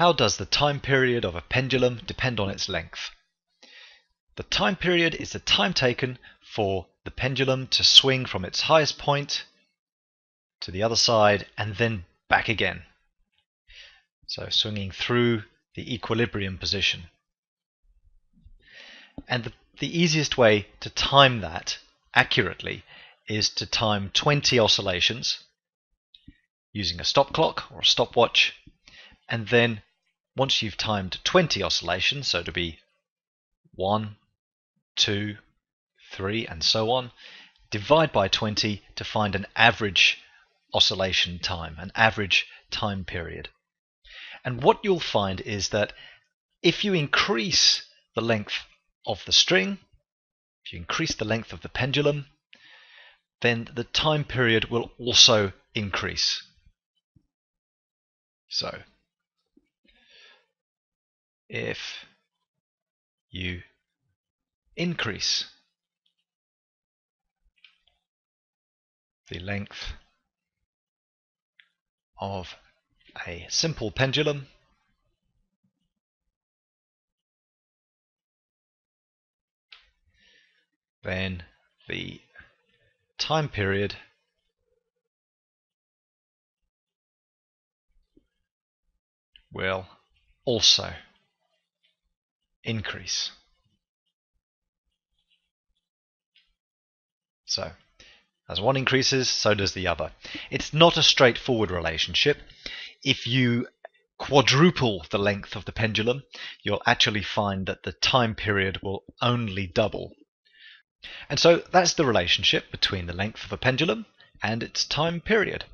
How does the time period of a pendulum depend on its length? The time period is the time taken for the pendulum to swing from its highest point to the other side and then back again. So swinging through the equilibrium position. And the, the easiest way to time that accurately is to time 20 oscillations using a stop clock or a stopwatch and then once you've timed 20 oscillations so to be 1 2 3 and so on divide by 20 to find an average oscillation time an average time period and what you'll find is that if you increase the length of the string if you increase the length of the pendulum then the time period will also increase. So, if you increase the length of a simple pendulum, then the time period will also increase. So, as one increases, so does the other. It's not a straightforward relationship. If you quadruple the length of the pendulum, you'll actually find that the time period will only double. And so that's the relationship between the length of a pendulum and its time period.